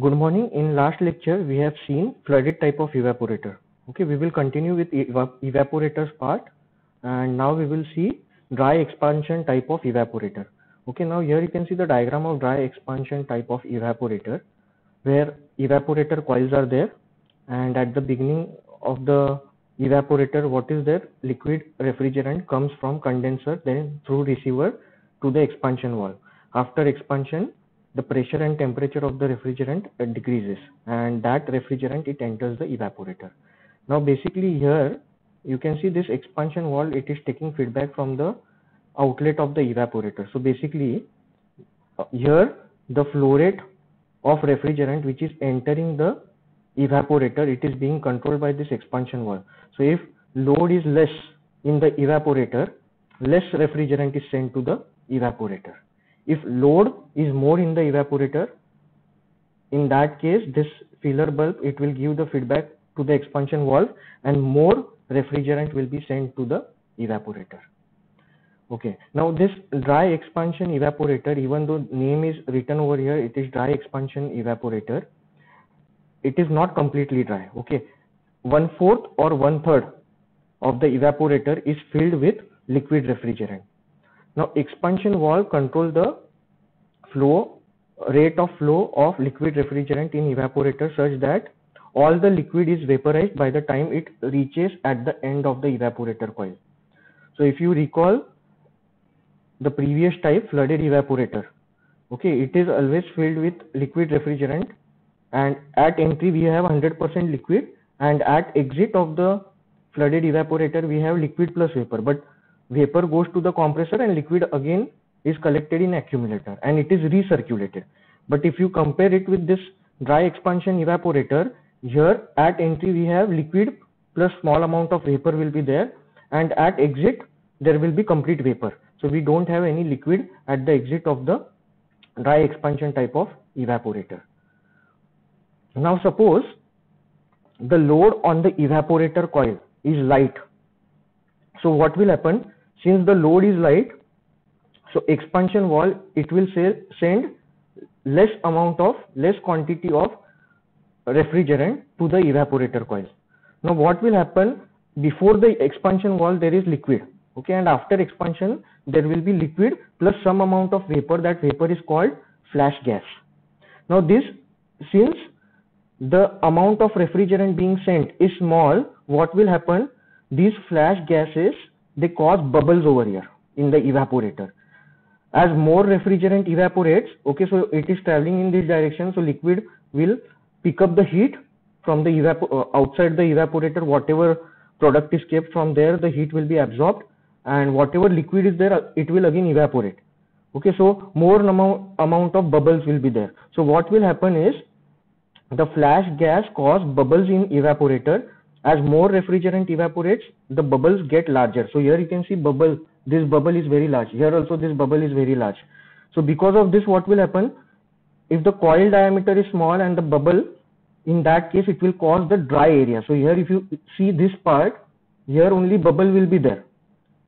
Good morning. In last lecture, we have seen flooded type of evaporator. Okay, we will continue with eva evaporators part and now we will see dry expansion type of evaporator. Okay, now here you can see the diagram of dry expansion type of evaporator where evaporator coils are there and at the beginning of the evaporator what is there liquid refrigerant comes from condenser then through receiver to the expansion valve. After expansion the pressure and temperature of the refrigerant uh, decreases and that refrigerant it enters the evaporator. Now basically here you can see this expansion valve it is taking feedback from the outlet of the evaporator. So basically uh, here the flow rate of refrigerant which is entering the evaporator it is being controlled by this expansion valve. So if load is less in the evaporator less refrigerant is sent to the evaporator. If load is more in the evaporator, in that case, this feeler bulb, it will give the feedback to the expansion valve and more refrigerant will be sent to the evaporator. Okay, now this dry expansion evaporator, even though the name is written over here, it is dry expansion evaporator. It is not completely dry. Okay, one fourth or one third of the evaporator is filled with liquid refrigerant now expansion valve control the flow rate of flow of liquid refrigerant in evaporator such that all the liquid is vaporized by the time it reaches at the end of the evaporator coil. So if you recall the previous type flooded evaporator, okay, it is always filled with liquid refrigerant and at entry we have 100% liquid and at exit of the flooded evaporator we have liquid plus vapor but vapor goes to the compressor and liquid again is collected in accumulator and it is recirculated. But if you compare it with this dry expansion evaporator, here at entry we have liquid plus small amount of vapor will be there and at exit there will be complete vapor. So we don't have any liquid at the exit of the dry expansion type of evaporator. Now suppose the load on the evaporator coil is light. So what will happen? Since the load is light so expansion valve, it will send less amount of less quantity of refrigerant to the evaporator coil. Now what will happen? Before the expansion valve there is liquid okay? And after expansion there will be liquid plus some amount of vapor. That vapor is called flash gas. Now this since the amount of refrigerant being sent is small what will happen? These flash gases they cause bubbles over here in the evaporator. As more refrigerant evaporates okay so it is traveling in this direction so liquid will pick up the heat from the evap uh, outside the evaporator. Whatever product is kept from there the heat will be absorbed and whatever liquid is there it will again evaporate. Okay so more amount amount of bubbles will be there. So what will happen is the flash gas cause bubbles in evaporator as more refrigerant evaporates the bubbles get larger. So here you can see bubble. This bubble is very large. Here also this bubble is very large. So because of this what will happen? If the coil diameter is small and the bubble in that case it will cause the dry area. So here if you see this part here only bubble will be there.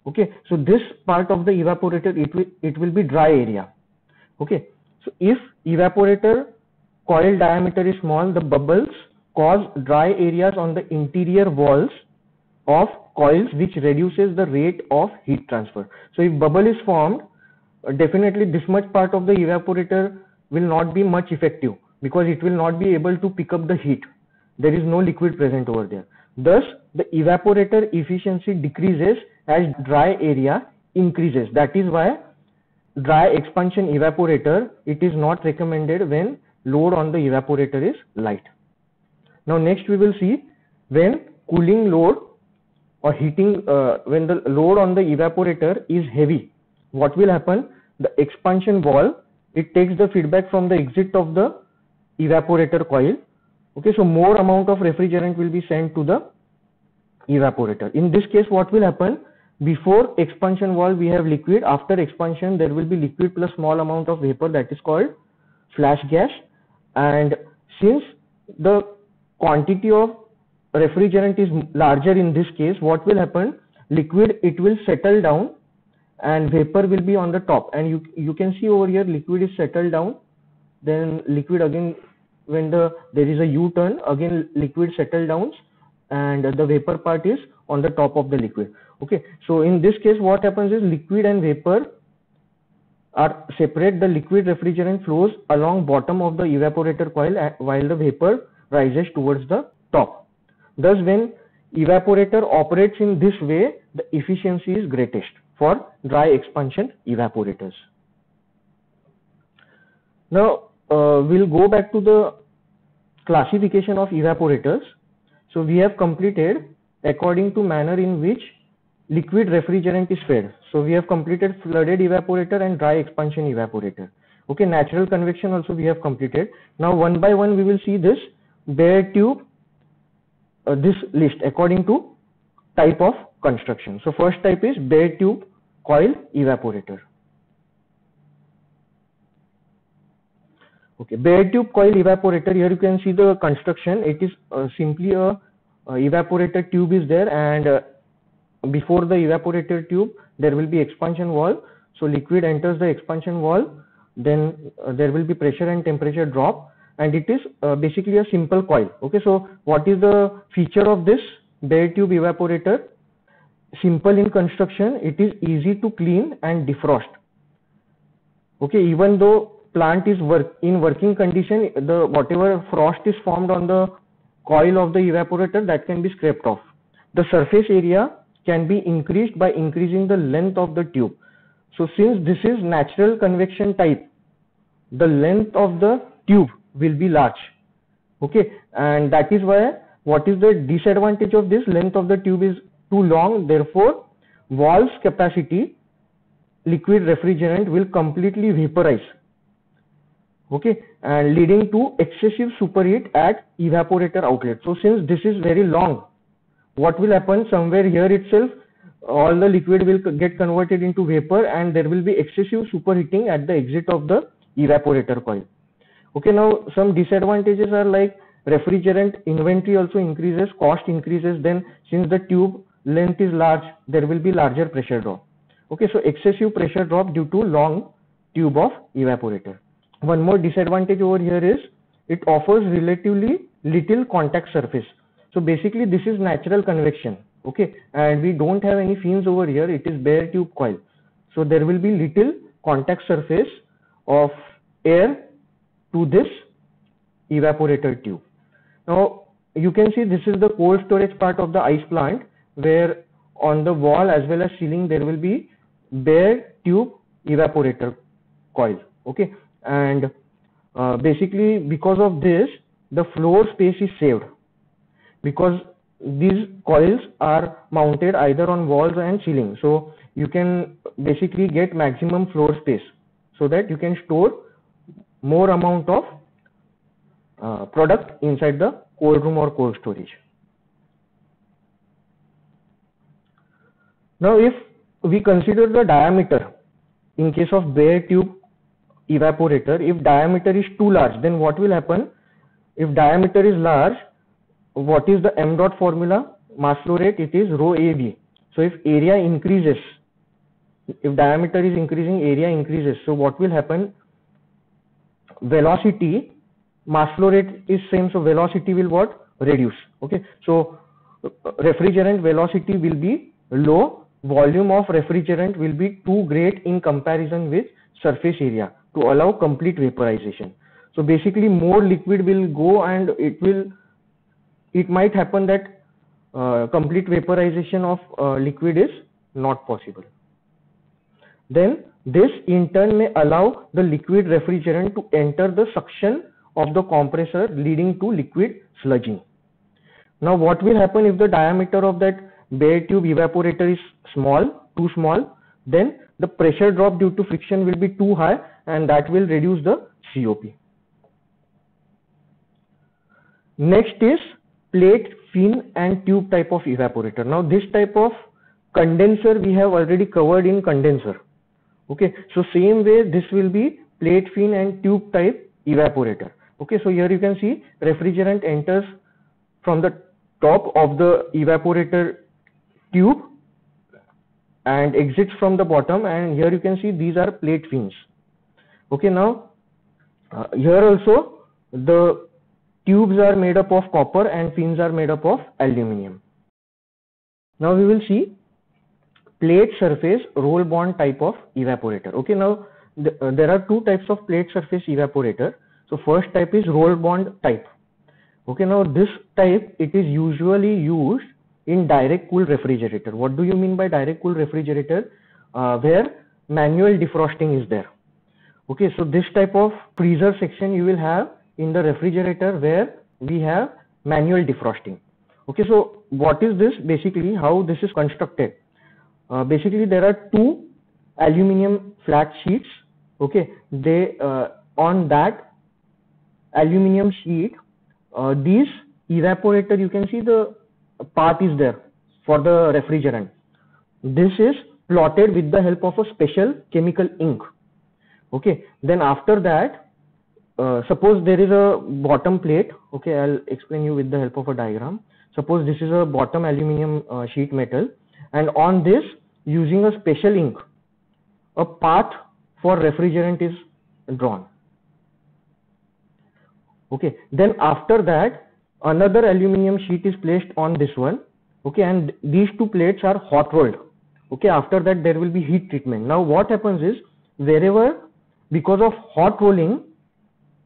Okay? So this part of the evaporator it will it will be dry area. Okay? So if evaporator coil diameter is small the bubbles cause dry areas on the interior walls of coils which reduces the rate of heat transfer. So if bubble is formed, uh, definitely this much part of the evaporator will not be much effective because it will not be able to pick up the heat. There is no liquid present over there. Thus, the evaporator efficiency decreases as dry area increases. That is why dry expansion evaporator, it is not recommended when load on the evaporator is light. Now next we will see when cooling load or heating uh, when the load on the evaporator is heavy what will happen? The expansion valve it takes the feedback from the exit of the evaporator coil. Okay so more amount of refrigerant will be sent to the evaporator. In this case what will happen? Before expansion valve we have liquid. After expansion there will be liquid plus small amount of vapor that is called flash gas. And since the quantity of refrigerant is larger in this case what will happen liquid it will settle down and vapor will be on the top and you you can see over here liquid is settled down then liquid again when the there is a U-turn, again liquid settle down and the vapor part is on the top of the liquid. Okay, so in this case, what happens is liquid and vapor are separate. The liquid refrigerant flows along bottom of the evaporator coil while the vapor rises towards the top. Thus, when evaporator operates in this way, the efficiency is greatest for dry expansion evaporators. Now, uh, we'll go back to the classification of evaporators. So we have completed according to manner in which liquid refrigerant is fed. So we have completed flooded evaporator and dry expansion evaporator. Okay, natural convection also we have completed. Now one by one we will see this bare tube, uh, this list according to type of construction. So first type is bare tube coil evaporator. Okay, bare tube coil evaporator. Here you can see the construction. It is uh, simply a, a, evaporator tube is there, and uh, before the evaporator tube, there will be expansion valve. So liquid enters the expansion valve. Then uh, there will be pressure and temperature drop, and it is uh, basically a simple coil. Okay, so what is the feature of this bare tube evaporator? Simple in construction. It is easy to clean and defrost. Okay, even though plant is work in working condition, the whatever frost is formed on the coil of the evaporator that can be scraped off. The surface area can be increased by increasing the length of the tube. So since this is natural convection type, the length of the tube will be large. Okay, and that is why what is the disadvantage of this? Length of the tube is too long. Therefore, valve's capacity liquid refrigerant will completely vaporize. Okay? And leading to excessive superheat at evaporator outlet. So since this is very long what will happen? Somewhere here itself all the liquid will get converted into vapor and there will be excessive superheating at the exit of the evaporator coil okay now some disadvantages are like refrigerant inventory also increases cost increases then since the tube length is large there will be larger pressure drop okay so excessive pressure drop due to long tube of evaporator one more disadvantage over here is it offers relatively little contact surface. So basically this is natural convection. Okay. And we don't have any fins over here. It is bare tube coil. So there will be little contact surface of air to this evaporator tube. Now you can see this is the cold storage part of the ice plant where on the wall as well as ceiling there will be bare tube evaporator coil. Okay and uh, basically because of this the floor space is saved because these coils are mounted either on walls and ceiling so you can basically get maximum floor space so that you can store more amount of uh, product inside the cold room or cold storage now if we consider the diameter in case of bare tube evaporator, if diameter is too large, then what will happen? If diameter is large, what is the m dot formula? Mass flow rate, it is rho AV. So if area increases, if diameter is increasing, area increases. So what will happen? Velocity, mass flow rate is same, so velocity will what? Reduce. Okay. So refrigerant velocity will be low, volume of refrigerant will be too great in comparison with surface area to allow complete vaporization. So basically more liquid will go and it will, it might happen that uh, complete vaporization of uh, liquid is not possible. Then this in turn may allow the liquid refrigerant to enter the suction of the compressor leading to liquid slugging. Now what will happen if the diameter of that bare tube evaporator is small, too small, then the pressure drop due to friction will be too high and that will reduce the COP. Next is plate, fin and tube type of evaporator. Now this type of condenser we have already covered in condenser. Okay, so same way this will be plate, fin and tube type evaporator. Okay, so here you can see refrigerant enters from the top of the evaporator tube and exits from the bottom and here you can see these are plate fins okay now uh, here also the tubes are made up of copper and fins are made up of aluminum. Now we will see plate surface roll bond type of evaporator. Okay, now uh, there are two types of plate surface evaporator. So first type is roll bond type. Okay, now this type it is usually used in direct cool refrigerator. What do you mean by direct cool refrigerator? Uh, where manual defrosting is there. Okay, so this type of freezer section you will have in the refrigerator where we have manual defrosting. Okay, so what is this basically how this is constructed? Uh, basically there are two aluminum flat sheets. Okay, they uh, on that aluminum sheet, uh, these evaporator you can see the part is there for the refrigerant. This is plotted with the help of a special chemical ink. Okay, then after that, uh, suppose there is a bottom plate. Okay, I'll explain you with the help of a diagram. Suppose this is a bottom aluminum uh, sheet metal and on this using a special ink, a path for refrigerant is drawn. Okay, then after that another aluminum sheet is placed on this one. Okay and these two plates are hot rolled. Okay after that there will be heat treatment. Now what happens is wherever because of hot rolling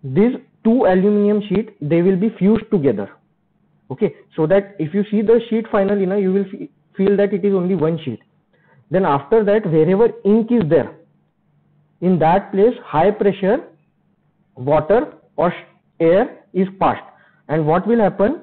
these two aluminum sheet they will be fused together. Okay so that if you see the sheet finally now you will feel that it is only one sheet. Then after that wherever ink is there in that place high pressure water or air is passed. And what will happen?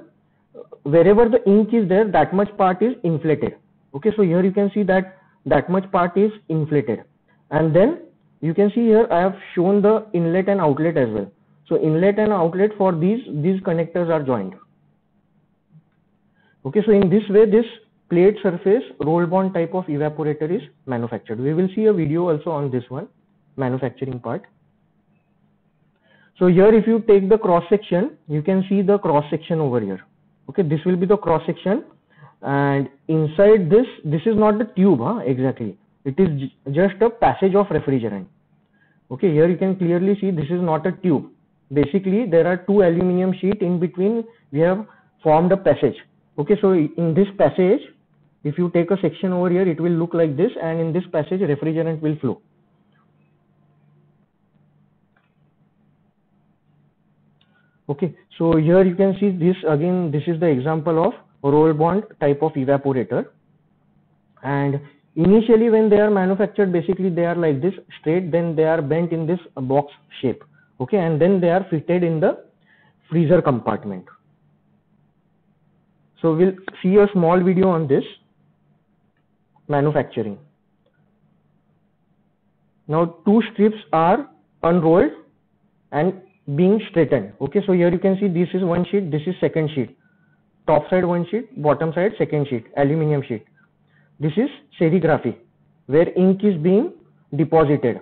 Wherever the ink is there that much part is inflated. Okay so here you can see that that much part is inflated. And then you can see here I have shown the inlet and outlet as well. So inlet and outlet for these these connectors are joined. Okay so in this way this plate surface roll bond type of evaporator is manufactured we will see a video also on this one manufacturing part so here if you take the cross section, you can see the cross section over here. Okay, this will be the cross section and inside this, this is not the tube huh, exactly. It is just a passage of refrigerant. Okay, here you can clearly see this is not a tube. Basically, there are two aluminum sheet in between we have formed a passage. Okay, so in this passage, if you take a section over here, it will look like this and in this passage refrigerant will flow. Okay, so here you can see this again, this is the example of roll bond type of evaporator. And initially when they are manufactured, basically they are like this straight, then they are bent in this box shape. Okay, and then they are fitted in the freezer compartment. So we'll see a small video on this manufacturing. Now two strips are unrolled and being straightened. Okay so here you can see this is one sheet this is second sheet. Top side one sheet bottom side second sheet aluminum sheet. This is serigraphy where ink is being deposited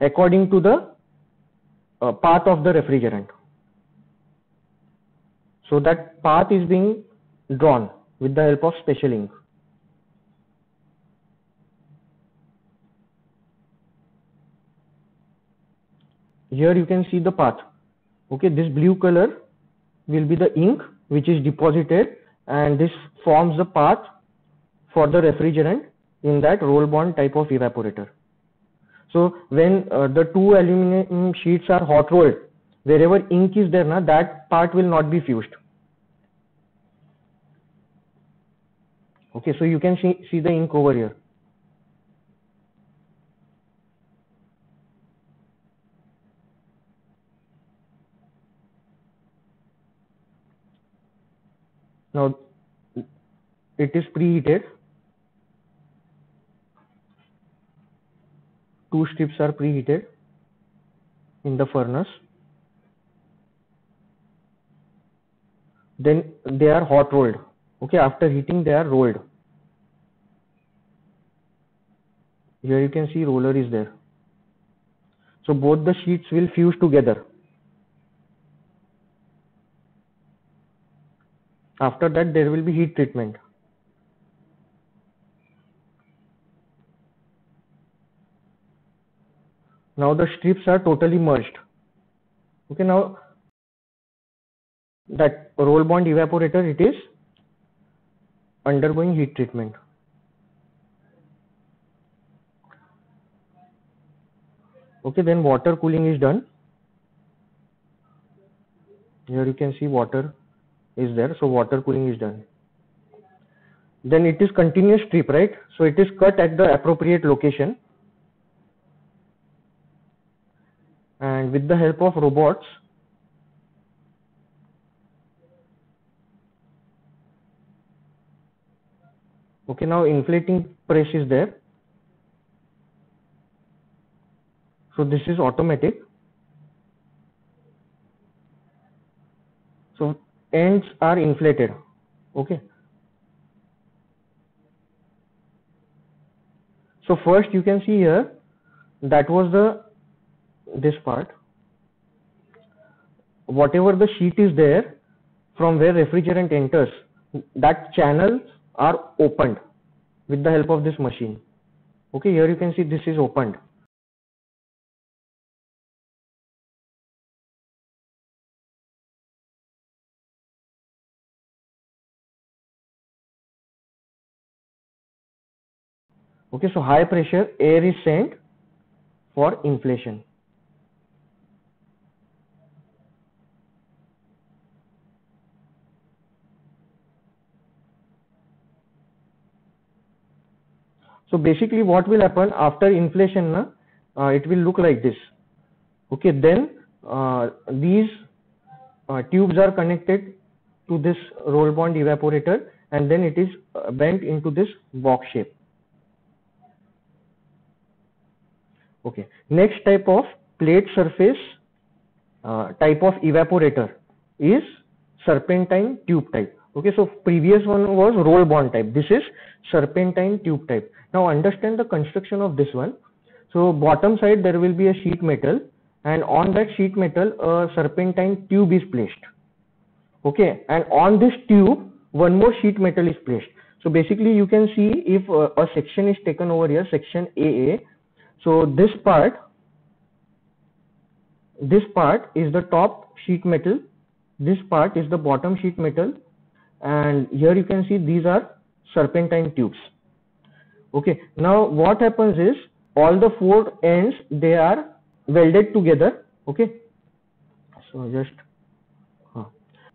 according to the uh, path of the refrigerant. So that path is being drawn with the help of special ink here you can see the path. Okay this blue color will be the ink which is deposited and this forms the path for the refrigerant in that roll bond type of evaporator. So when uh, the two aluminum sheets are hot rolled wherever ink is there now that part will not be fused. Okay so you can see, see the ink over here now it is preheated. Two strips are preheated in the furnace. Then they are hot rolled. Okay after heating they are rolled. Here you can see roller is there. So both the sheets will fuse together After that, there will be heat treatment. Now the strips are totally merged. Okay, now that roll bond evaporator it is undergoing heat treatment okay then water cooling is done here you can see water is there so water cooling is done. Then it is continuous strip right? So it is cut at the appropriate location. And with the help of robots okay now inflating press is there. So this is automatic so ends are inflated. Okay. So first you can see here that was the this part. Whatever the sheet is there from where refrigerant enters that channels are opened with the help of this machine. Okay here you can see this is opened okay so high pressure air is sent for inflation So basically what will happen after inflation, uh, it will look like this. Okay, then uh, these uh, tubes are connected to this roll bond evaporator and then it is uh, bent into this box shape. Okay, next type of plate surface uh, type of evaporator is serpentine tube type. Okay, so previous one was roll bond type. This is serpentine tube type. Now understand the construction of this one. So bottom side there will be a sheet metal and on that sheet metal a serpentine tube is placed. Okay and on this tube one more sheet metal is placed. So basically you can see if uh, a section is taken over here section AA. So this part this part is the top sheet metal. This part is the bottom sheet metal. And here you can see these are serpentine tubes. Okay now what happens is all the four ends they are welded together. Okay so just uh,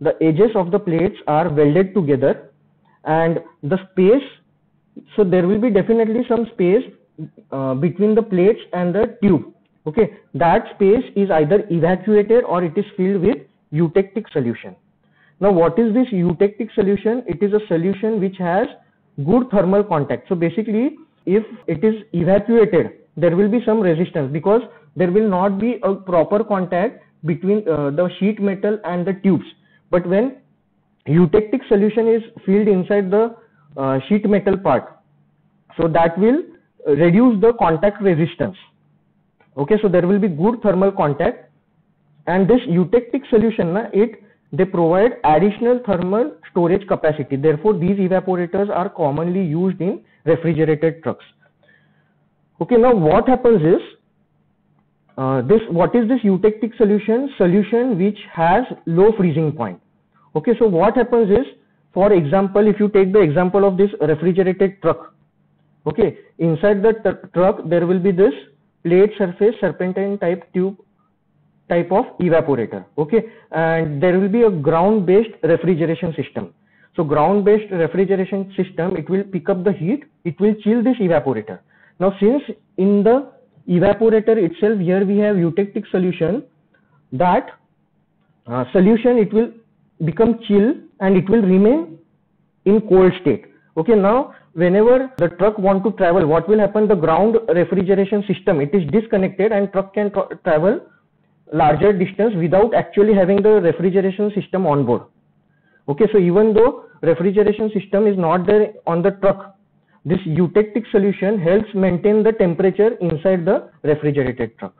the edges of the plates are welded together. And the space so there will be definitely some space uh, between the plates and the tube okay that space is either evacuated or it is filled with eutectic solution now what is this eutectic solution it is a solution which has good thermal contact. So basically, if it is evacuated, there will be some resistance because there will not be a proper contact between uh, the sheet metal and the tubes. But when eutectic solution is filled inside the uh, sheet metal part, so that will reduce the contact resistance. Okay, so there will be good thermal contact and this eutectic solution, na, it they provide additional thermal storage capacity. Therefore, these evaporators are commonly used in refrigerated trucks. Okay, now what happens is, uh, this what is this eutectic solution? Solution which has low freezing point. Okay, so what happens is, for example, if you take the example of this refrigerated truck, okay, inside the truck there will be this plate surface serpentine type tube type of evaporator. Okay and there will be a ground based refrigeration system. So ground based refrigeration system it will pick up the heat it will chill this evaporator. Now since in the evaporator itself here we have eutectic solution that uh, solution it will become chill and it will remain in cold state. Okay now whenever the truck want to travel what will happen? The ground refrigeration system it is disconnected and truck can tra travel larger distance without actually having the refrigeration system on board. Okay so even though refrigeration system is not there on the truck this eutectic solution helps maintain the temperature inside the refrigerated truck.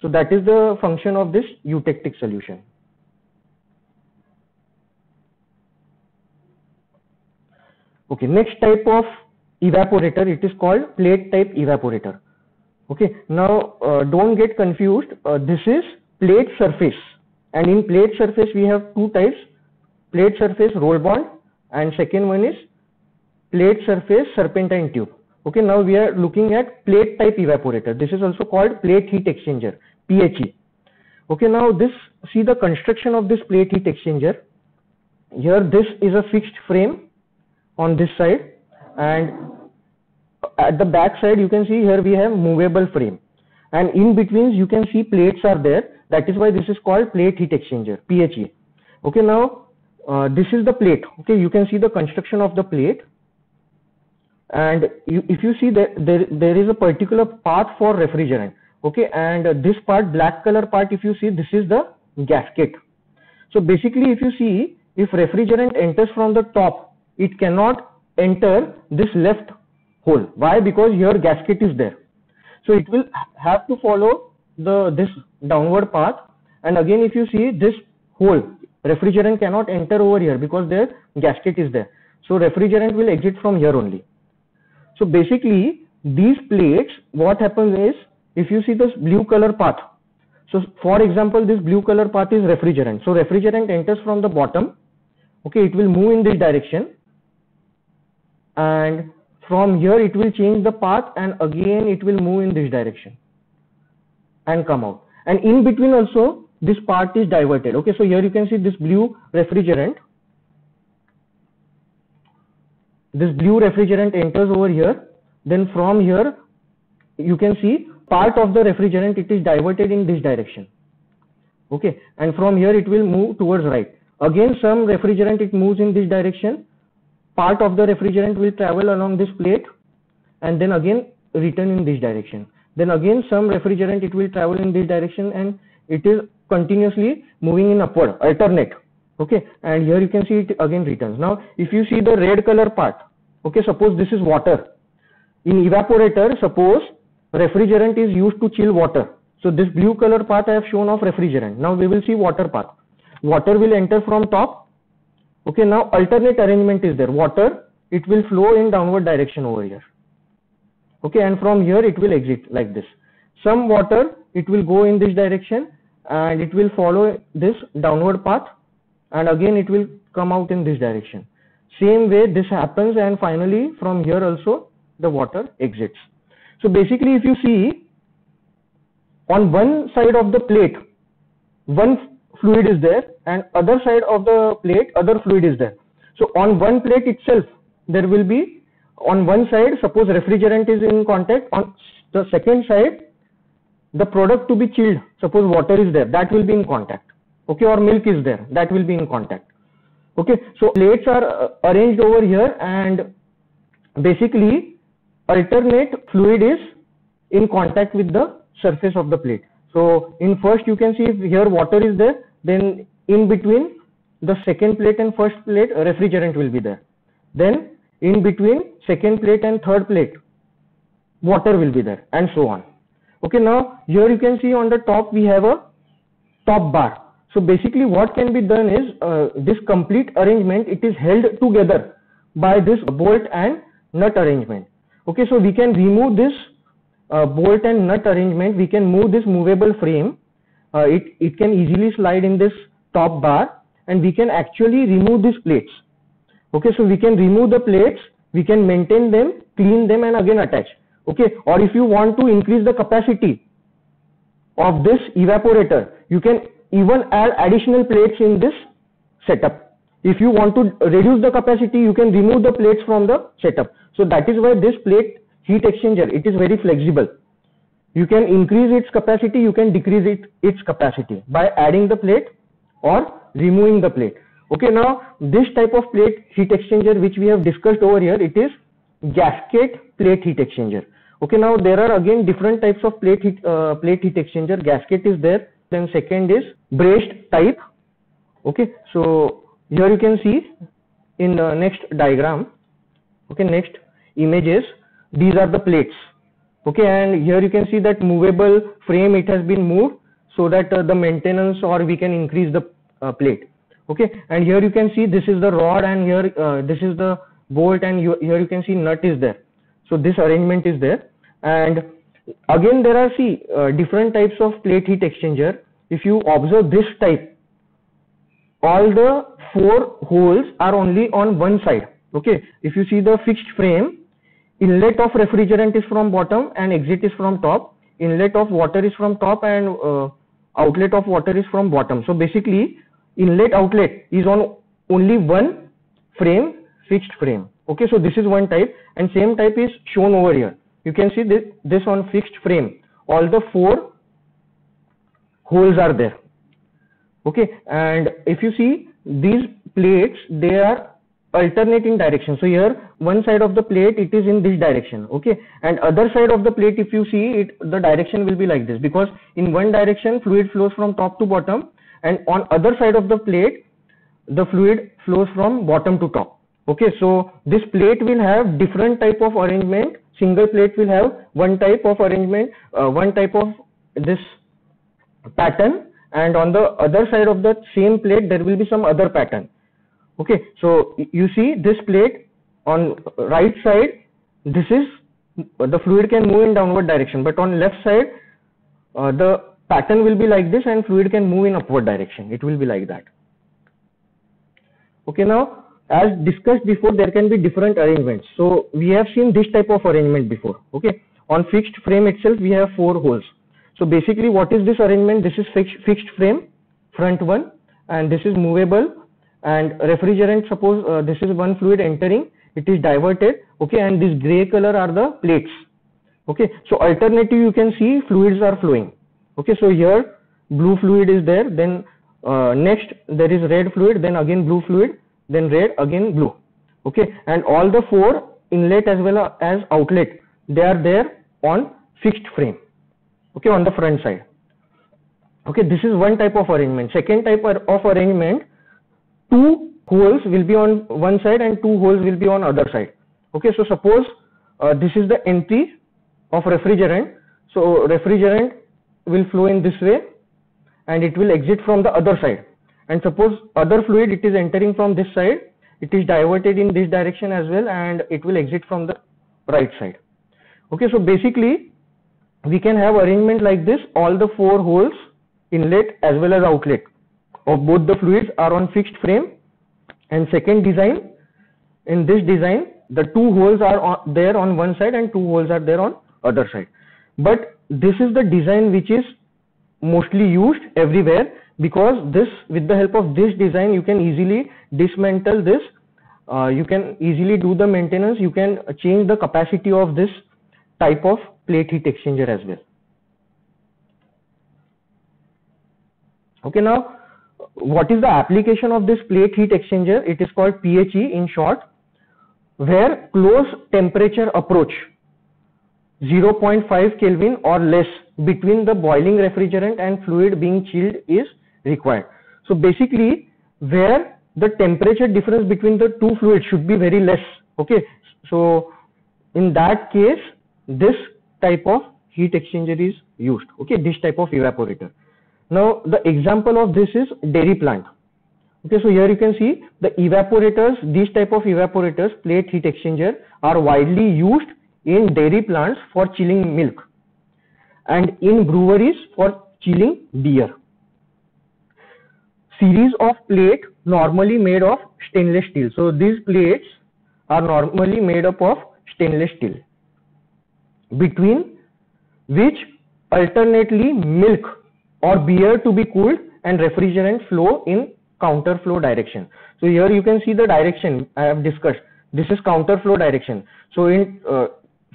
So that is the function of this eutectic solution okay next type of evaporator it is called plate type evaporator okay now uh, don't get confused uh, this is plate surface and in plate surface we have two types plate surface roll bond and second one is plate surface serpentine tube. Okay, now we are looking at plate type evaporator. This is also called plate heat exchanger, PHE. Okay, now this, see the construction of this plate heat exchanger. Here this is a fixed frame on this side. And at the back side you can see here we have movable frame. And in between you can see plates are there. That is why this is called plate heat exchanger PHE okay now uh, this is the plate. Okay you can see the construction of the plate. And you, if you see that there there is a particular path for refrigerant. Okay and uh, this part black color part if you see this is the gasket. So basically if you see if refrigerant enters from the top it cannot enter this left hole. Why? Because here gasket is there. So it will have to follow the this downward path. And again if you see this hole refrigerant cannot enter over here because there gasket is there. So refrigerant will exit from here only. So basically these plates what happens is if you see this blue color path so for example this blue color path is refrigerant. So refrigerant enters from the bottom. Okay it will move in this direction and from here it will change the path and again it will move in this direction and come out. And in between also this part is diverted. Okay so here you can see this blue refrigerant. This blue refrigerant enters over here. Then from here you can see part of the refrigerant it is diverted in this direction. Okay and from here it will move towards right. Again some refrigerant it moves in this direction part of the refrigerant will travel along this plate and then again return in this direction. Then again some refrigerant it will travel in this direction and it is continuously moving in upward alternate. Okay? And here you can see it again returns. Now if you see the red color part okay suppose this is water. In evaporator suppose refrigerant is used to chill water. So this blue color path i have shown of refrigerant. Now we will see water path water will enter from top okay now alternate arrangement is there. Water it will flow in downward direction over here. Okay and from here it will exit like this. Some water it will go in this direction and it will follow this downward path and again it will come out in this direction. Same way this happens and finally from here also the water exits. So basically if you see on one side of the plate one fluid is there and other side of the plate other fluid is there. So on one plate itself there will be on one side suppose refrigerant is in contact on the second side the product to be chilled suppose water is there that will be in contact. Okay or milk is there that will be in contact. Okay so plates are uh, arranged over here and basically alternate fluid is in contact with the surface of the plate. So in first you can see if here water is there then in between the second plate and first plate a refrigerant will be there. Then in between second plate and third plate water will be there and so on. Okay now here you can see on the top we have a top bar. So basically what can be done is uh, this complete arrangement it is held together by this bolt and nut arrangement. Okay so we can remove this uh, bolt and nut arrangement. We can move this movable frame. Uh, it it can easily slide in this top bar and we can actually remove these plates. Okay so we can remove the plates we can maintain them clean them and again attach. Okay or if you want to increase the capacity of this evaporator you can even add additional plates in this setup. If you want to reduce the capacity you can remove the plates from the setup. So that is why this plate heat exchanger it is very flexible. You can increase its capacity you can decrease it its capacity by adding the plate or removing the plate. Okay now this type of plate heat exchanger which we have discussed over here it is gasket plate heat exchanger. Okay now there are again different types of plate heat uh, plate heat exchanger. Gasket is there then second is brazed type. Okay so here you can see in the next diagram okay next images these are the plates. Okay and here you can see that movable frame it has been moved so that uh, the maintenance or we can increase the uh, plate okay and here you can see this is the rod and here uh, this is the bolt and you, here you can see nut is there so this arrangement is there and again there are see uh, different types of plate heat exchanger if you observe this type all the four holes are only on one side. Okay. If you see the fixed frame, inlet of refrigerant is from bottom and exit is from top. Inlet of water is from top and uh, outlet of water is from bottom. So basically inlet outlet is on only one frame, fixed frame. Okay. So this is one type and same type is shown over here. You can see this, this on fixed frame. All the four holes are there okay and if you see these plates they are alternating direction. So here one side of the plate it is in this direction okay? And other side of the plate if you see it the direction will be like this. Because in one direction fluid flows from top to bottom and on other side of the plate the fluid flows from bottom to top okay? So this plate will have different type of arrangement. Single plate will have one type of arrangement uh, one type of this pattern. And on the other side of the same plate there will be some other pattern okay so you see this plate on right side this is the fluid can move in downward direction but on left side uh, the pattern will be like this and fluid can move in upward direction. It will be like that. Okay now as discussed before there can be different arrangements. So we have seen this type of arrangement before. Okay on fixed frame itself we have four holes. So basically what is this arrangement? This is fixed, fixed frame, front one, and this is movable and refrigerant, suppose uh, this is one fluid entering, it is diverted, okay, and this gray color are the plates. Okay, so alternative you can see fluids are flowing. Okay, so here blue fluid is there, then uh, next there is red fluid, then again blue fluid, then red, again blue. Okay, and all the four inlet as well as outlet, they are there on fixed frame okay on the front side okay this is one type of arrangement second type of arrangement two holes will be on one side and two holes will be on other side. Okay so suppose uh, this is the entry of refrigerant. So refrigerant will flow in this way and it will exit from the other side. And suppose other fluid it is entering from this side it is diverted in this direction as well and it will exit from the right side. Okay so basically we can have arrangement like this all the four holes inlet as well as outlet of both the fluids are on fixed frame. And second design in this design the two holes are on, there on one side and two holes are there on other side. But this is the design which is mostly used everywhere because this with the help of this design you can easily dismantle this. Uh, you can easily do the maintenance. You can change the capacity of this type of plate heat exchanger as well. Okay, now what is the application of this plate heat exchanger? It is called PHE in short, where close temperature approach 0.5 Kelvin or less between the boiling refrigerant and fluid being chilled is required. So basically where the temperature difference between the two fluids should be very less. Okay, so in that case this type of heat exchanger is used okay this type of evaporator now the example of this is dairy plant. Okay so here you can see the evaporators these type of evaporators plate heat exchanger are widely used in dairy plants for chilling milk and in breweries for chilling beer. Series of plate normally made of stainless steel. So these plates are normally made up of stainless steel between which alternately milk or beer to be cooled and refrigerant flow in counter flow direction. So here you can see the direction I have discussed. This is counter flow direction. So in uh,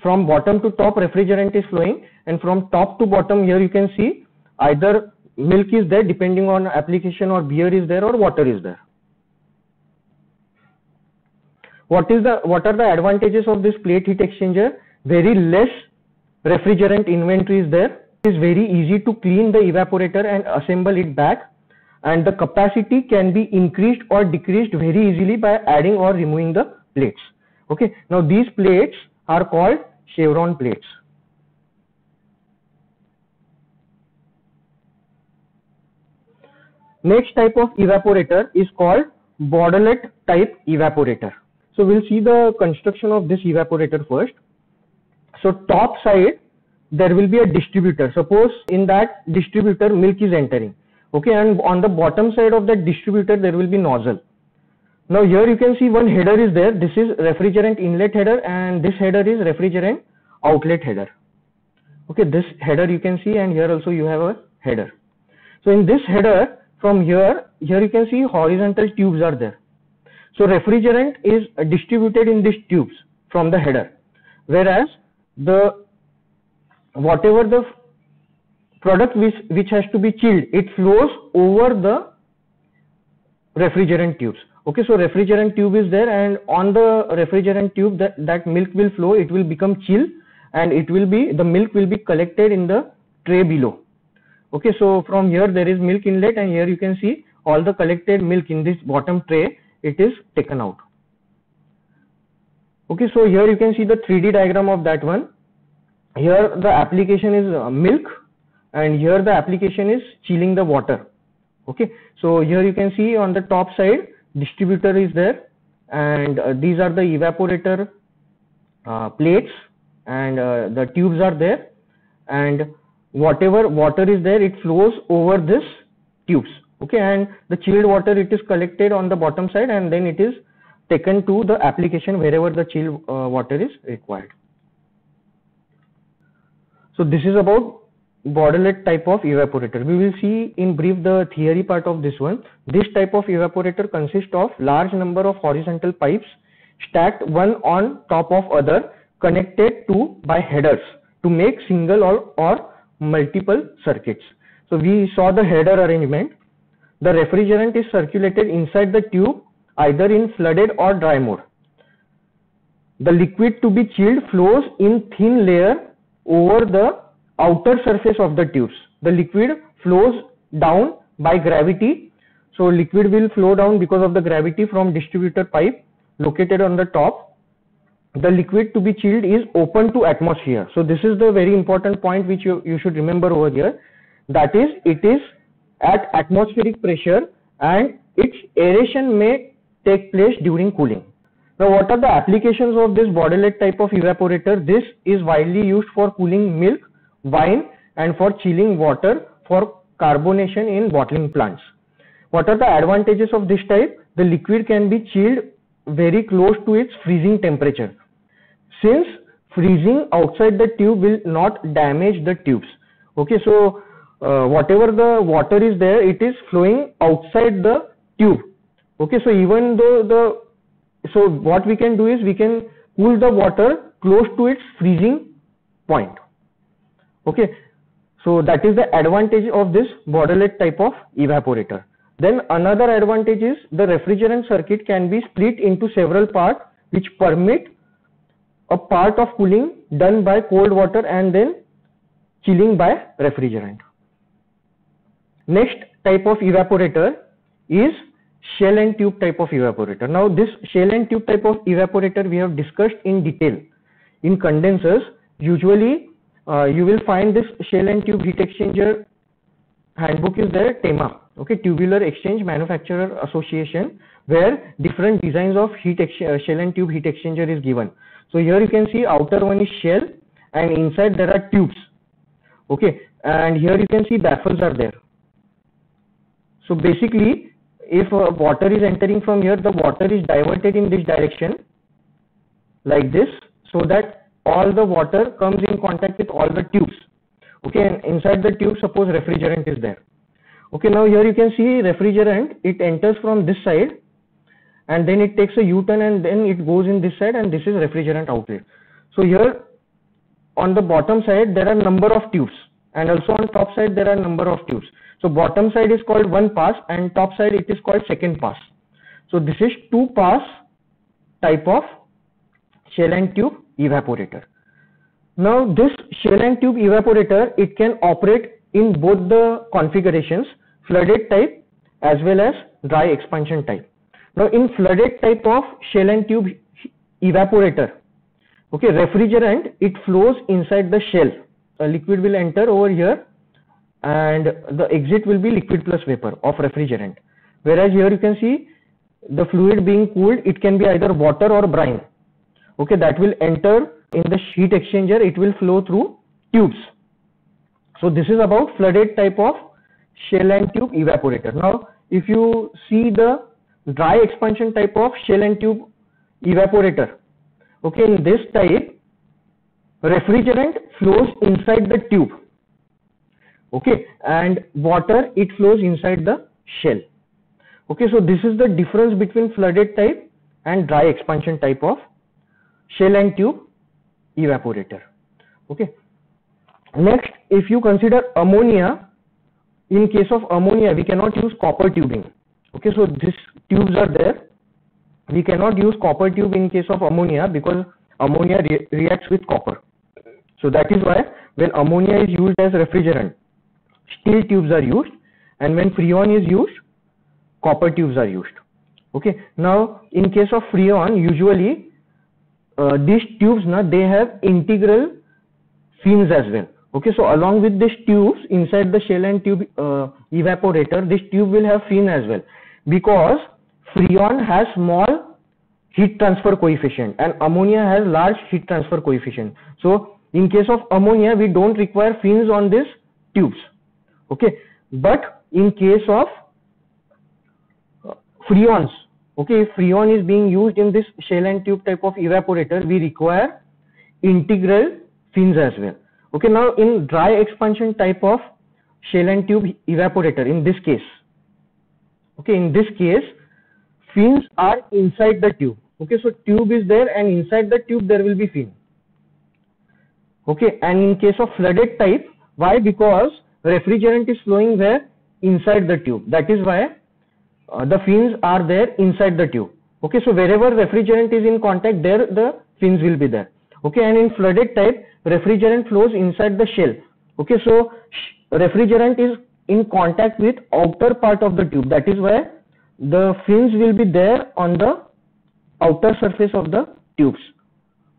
from bottom to top refrigerant is flowing and from top to bottom here you can see either milk is there depending on application or beer is there or water is there. What is the what are the advantages of this plate heat exchanger? very less refrigerant inventory is there. It is very easy to clean the evaporator and assemble it back and the capacity can be increased or decreased very easily by adding or removing the plates. Okay. Now these plates are called chevron plates. Next type of evaporator is called Baudelot type evaporator. So we'll see the construction of this evaporator first. So top side, there will be a distributor. Suppose in that distributor milk is entering. Okay, and on the bottom side of that distributor, there will be nozzle. Now here you can see one header is there. This is refrigerant inlet header and this header is refrigerant outlet header. Okay, this header you can see and here also you have a header. So in this header from here, here you can see horizontal tubes are there. So refrigerant is distributed in these tubes from the header, whereas the whatever the product which, which has to be chilled, it flows over the refrigerant tubes. Okay, so refrigerant tube is there and on the refrigerant tube that, that milk will flow, it will become chill and it will be, the milk will be collected in the tray below. Okay, so from here there is milk inlet and here you can see all the collected milk in this bottom tray, it is taken out. Okay, so here you can see the 3D diagram of that one. Here the application is uh, milk and here the application is chilling the water. Okay, so here you can see on the top side distributor is there and uh, these are the evaporator uh, plates and uh, the tubes are there and whatever water is there it flows over this tubes. Okay? And the chilled water it is collected on the bottom side and then it is taken to the application wherever the chilled uh, water is required so this is about Baudelot type of evaporator. We will see in brief the theory part of this one. This type of evaporator consists of large number of horizontal pipes stacked one on top of other connected to by headers to make single or, or multiple circuits. So we saw the header arrangement. The refrigerant is circulated inside the tube either in flooded or dry mode. The liquid to be chilled flows in thin layer over the outer surface of the tubes. The liquid flows down by gravity. So liquid will flow down because of the gravity from distributor pipe located on the top. The liquid to be chilled is open to atmosphere. So this is the very important point which you, you should remember over here. That is, it is at atmospheric pressure and its aeration may take place during cooling. Now what are the applications of this Baudelot type of evaporator? This is widely used for cooling milk wine and for chilling water for carbonation in bottling plants. What are the advantages of this type? The liquid can be chilled very close to its freezing temperature. Since freezing outside the tube will not damage the tubes. Okay, so uh, whatever the water is there, it is flowing outside the tube. Okay, so even though the, so what we can do is we can cool the water close to its freezing point. Okay? So that is the advantage of this Baudelot type of evaporator. Then another advantage is the refrigerant circuit can be split into several parts which permit a part of cooling done by cold water and then chilling by refrigerant. Next type of evaporator is shell and tube type of evaporator. Now this shell and tube type of evaporator we have discussed in detail. In condensers usually uh, you will find this shell and tube heat exchanger handbook is there TEMA okay tubular exchange manufacturer association where different designs of heat uh, shell and tube heat exchanger is given. So here you can see outer one is shell and inside there are tubes okay and here you can see baffles are there. So basically if water is entering from here the water is diverted in this direction like this so that all the water comes in contact with all the tubes. Okay and inside the tube suppose refrigerant is there. Okay now here you can see refrigerant it enters from this side and then it takes a u-turn and then it goes in this side and this is refrigerant outlet so here on the bottom side there are number of tubes and also on top side there are number of tubes so bottom side is called one pass and top side it is called second pass so this is two pass type of shell and tube evaporator. Now this shell and tube evaporator, it can operate in both the configurations, flooded type as well as dry expansion type. Now in flooded type of shell and tube evaporator, okay, refrigerant, it flows inside the shell. A liquid will enter over here and the exit will be liquid plus vapor of refrigerant. Whereas here you can see the fluid being cooled, it can be either water or brine okay that will enter in the heat exchanger it will flow through tubes so this is about flooded type of shell and tube evaporator. Now, if you see the dry expansion type of shell and tube evaporator, okay, in this type, refrigerant flows inside the tube, okay, and water, it flows inside the shell. Okay, so this is the difference between flooded type and dry expansion type of shell and tube evaporator. Okay. Next, if you consider ammonia, in case of ammonia, we cannot use copper tubing. Okay, so these tubes are there. We cannot use copper tube in case of ammonia because ammonia re reacts with copper. So that is why when ammonia is used as refrigerant, steel tubes are used and when freon is used, copper tubes are used. Okay, now in case of freon, usually uh, these tubes, na, they have integral fins as well. Okay? So along with these tubes inside the shell and tube uh, evaporator this tube will have fin as well. Because freon has small heat transfer coefficient and ammonia has large heat transfer coefficient. So in case of ammonia we don't require fins on these tubes okay? But in case of uh, freons okay? If freon is being used in this shell and tube type of evaporator we require integral fins as well. Okay, now in dry expansion type of shell and tube evaporator, in this case, okay, in this case, fins are inside the tube. Okay, so tube is there and inside the tube there will be fin. Okay, and in case of flooded type, why? Because refrigerant is flowing where? Inside the tube. That is why uh, the fins are there inside the tube. Okay, so wherever refrigerant is in contact, there the fins will be there. Okay, and in flooded type, refrigerant flows inside the shell okay so refrigerant is in contact with outer part of the tube that is why the fins will be there on the outer surface of the tubes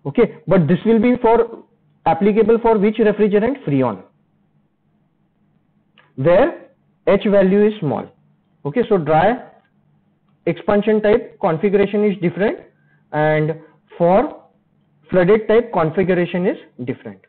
okay but this will be for applicable for which refrigerant freon where h value is small okay so dry expansion type configuration is different and for flooded type configuration is different.